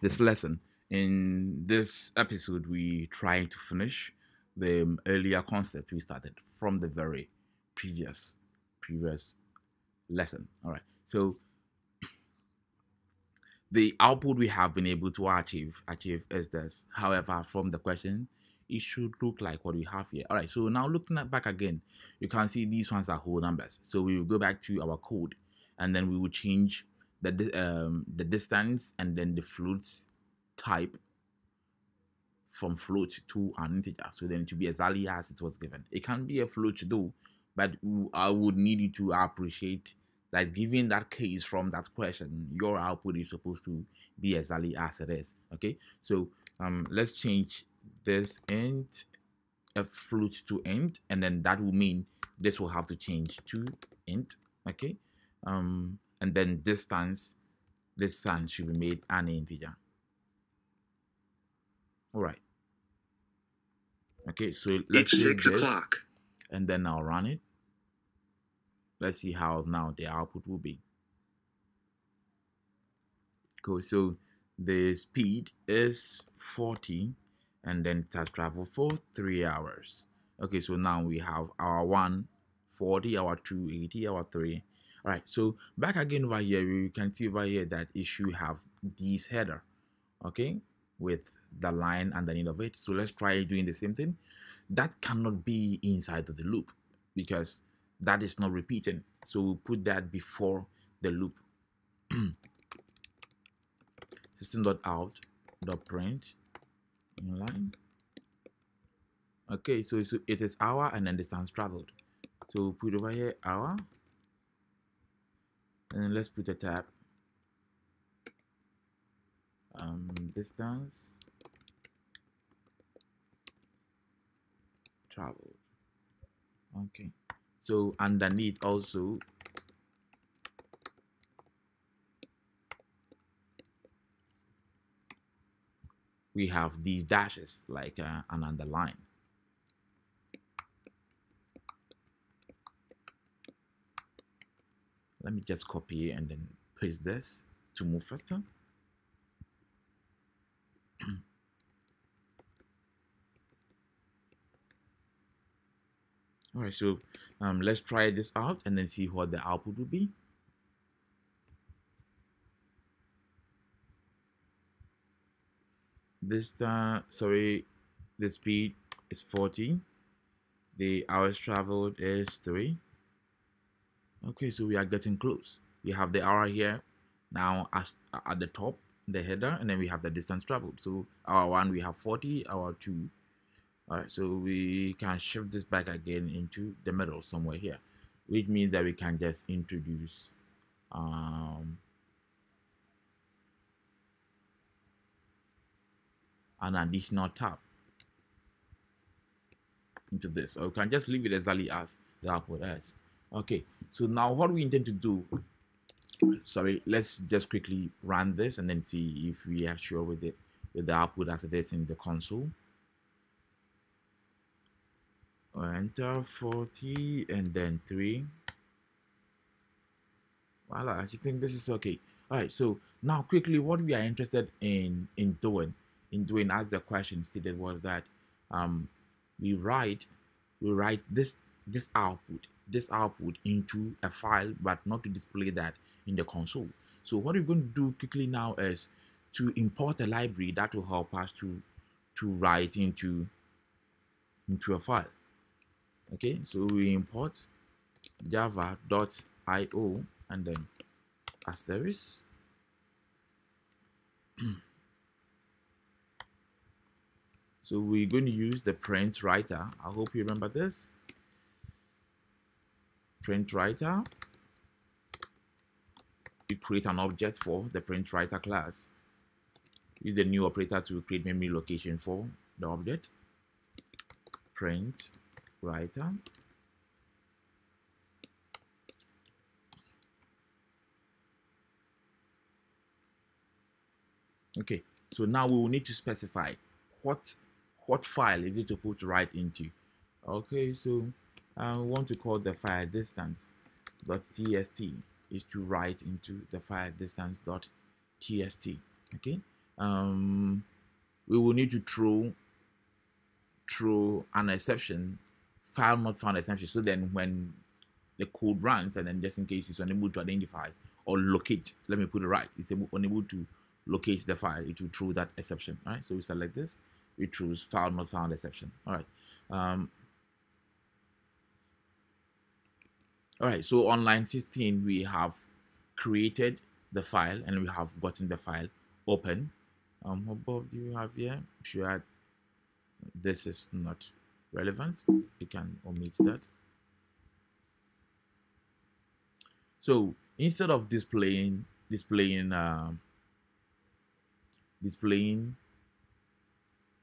this lesson. In this episode, we try to finish the um, earlier concept we started from the very previous previous lesson. All right. So the output we have been able to achieve achieve is this. However, from the question, it should look like what we have here. All right. So now looking at back again, you can see these ones are whole numbers. So we will go back to our code, and then we will change the um, the distance and then the float type from float to an integer. So then it will be exactly as it was given. It can be a float though, but I would need you to appreciate that given that case from that question, your output is supposed to be exactly as it is. Okay, so um, let's change this int a float to int, and then that will mean this will have to change to int. Okay, um, and then distance, this distance should be made an integer. All right. Okay, so let's it's six this, o'clock. and then I'll run it. Let's see how now the output will be. Cool. So the speed is 40, and then it has traveled for three hours. Okay, so now we have our one 40, our two 80, our three. All right. So back again over here, you can see over here that it should have this header. Okay, with the line underneath of it. So let's try doing the same thing. That cannot be inside of the loop because that is not repeating. So we'll put that before the loop. System.out.print inline. Okay, so, so it is hour and then distance traveled. So we'll put over here hour. And let's put a tab. Um, distance traveled. Okay so underneath also we have these dashes like uh, an underline let me just copy and then paste this to move faster. All right so um, let's try this out and then see what the output will be. This uh sorry the speed is 40 the hours traveled is 3 okay so we are getting close. We have the hour here. Now as, at the top the header and then we have the distance traveled. So our one we have 40 our two. All right so we can shift this back again into the middle somewhere here which means that we can just introduce um, an additional tab into this. Or we can just leave it exactly as the output as okay so now what we intend to do sorry let's just quickly run this and then see if we are sure with it with the output as it is in the console. Enter 40 and then 3 well I actually think this is okay. All right so now quickly what we are interested in in doing in doing as the question stated was that um we write we write this this output this output into a file but not to display that in the console. So what we're going to do quickly now is to import a library that will help us to to write into into a file. Okay so we import java.io and then asterisk. So we're going to use the print writer. I hope you remember this print writer. We create an object for the print writer class. Use the new operator to create memory location for the object. Print writer. Okay so now we will need to specify what what file is it to write into. Okay so I want to call the file distance dot txt is to write into the file distance dot txt okay um, we will need to throw throw an exception, file not found exception. So then when the code runs, and then just in case it's unable to identify or locate, let me put it right, it's able, unable to locate the file, it will throw that exception. Right. So we select this, we choose file not found exception. All right. Um, all right. So on line 16, we have created the file and we have gotten the file open. Um, above do you have here? Sure, this is not relevant. You can omit that. So instead of displaying displaying um, displaying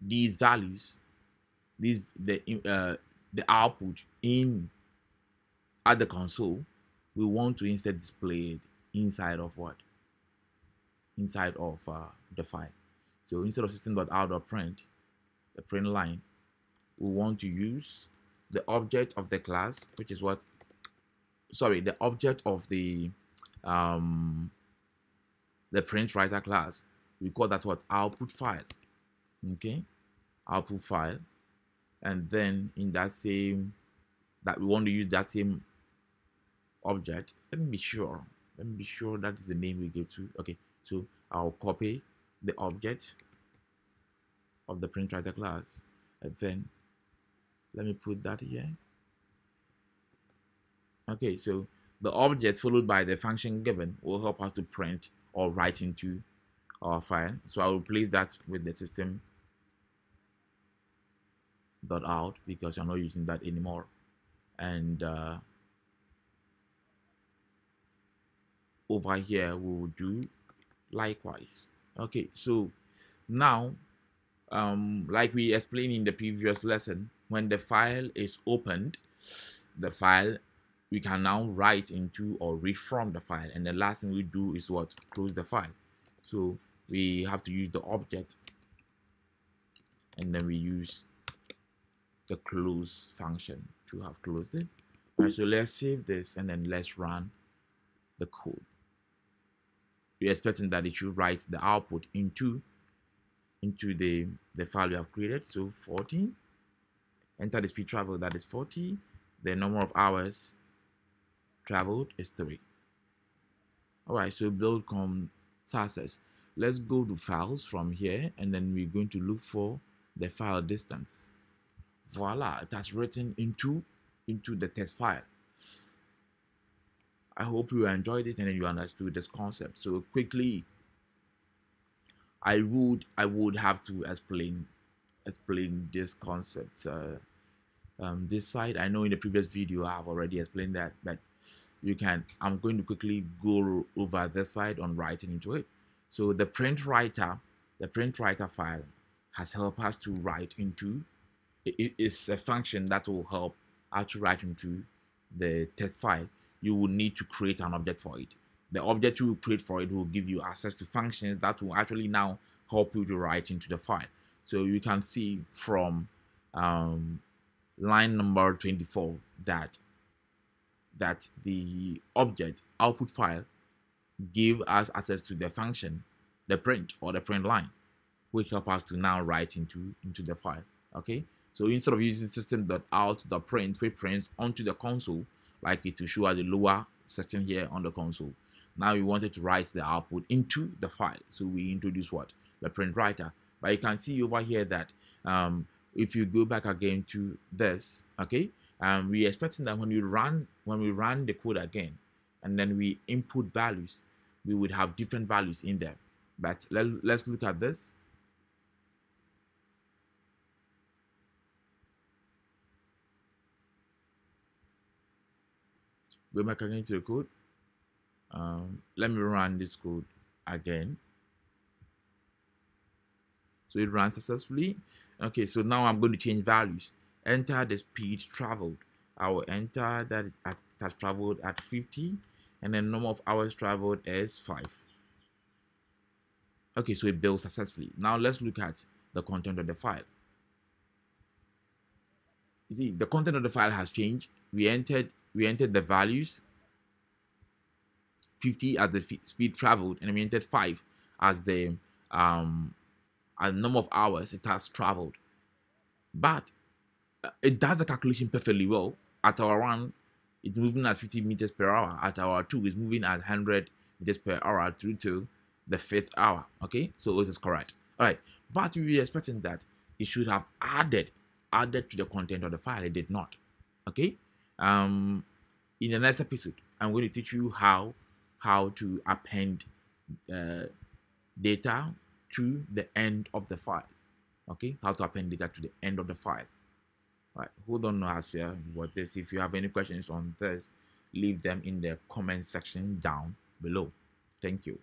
these values, these the uh, the output in at the console, we want to instead display it inside of what? Inside of uh, the file. So instead of system.out.print, the print line, we want to use the object of the class, which is what, sorry, the object of the um, the print writer class. We call that what output file. Okay, output file, and then in that same that we want to use that same object. Let me be sure let me be sure that is the name we give to okay so I'll copy the object of the print writer class and then let me put that here okay so the object followed by the function given will help us to print or write into our file so I will place that with the system dot out because I'm not using that anymore and uh, over here we will do likewise. Okay so now um, like we explained in the previous lesson when the file is opened the file we can now write into or read from the file. And the last thing we do is what? Close the file. So we have to use the object and then we use the close function to have closed it. Right so let's save this and then let's run the code we're expecting that it should write the output into into the the file we have created. So 40 enter the speed travel that is 40 the number of hours traveled is 3 all right so build com success. Let's go to files from here and then we're going to look for the file distance. Voila it has written into into the test file I hope you enjoyed it and you understood this concept. So quickly, I would I would have to explain explain this concept. Uh, um, this side, I know in the previous video I have already explained that, but you can. I'm going to quickly go over this side on writing into it. So the print writer, the print writer file has helped us to write into. It is a function that will help us to write into the test file you will need to create an object for it. The object you create for it will give you access to functions that will actually now help you to write into the file. So you can see from um, line number 24 that that the object output file give us access to the function, the print or the print line, which help us to now write into into the file. Okay, so instead of using system.out.print, we print onto the console, like it to show at the lower section here on the console. Now we wanted to write the output into the file. So we introduce what? The print writer. But you can see over here that um, if you go back again to this, okay, um, we're expecting that when we run when we run the code again, and then we input values, we would have different values in there. But let, let's look at this. Go back again to the code. Um, let me run this code again. So it ran successfully. Okay so now I'm going to change values. Enter the speed traveled. I will enter that has traveled at 50 and then number of hours traveled is 5 okay so it built successfully. Now let's look at the content of the file you see the content of the file has changed we entered we entered the values 50 as the speed traveled and we entered 5 as the um, a number of hours it has traveled. But uh, it does the calculation perfectly well. At hour one, it's moving at 50 meters per hour. At hour two, it's moving at 100 meters per hour through to the fifth hour. Okay, so it is correct. All right, but we were expecting that it should have added added to the content of the file. It did not. Okay. Um, in the next episode, I'm going to teach you how how to append uh, data to the end of the file. Okay, how to append data to the end of the file. All right, hold on as here what this. If you have any questions on this, leave them in the comment section down below. Thank you.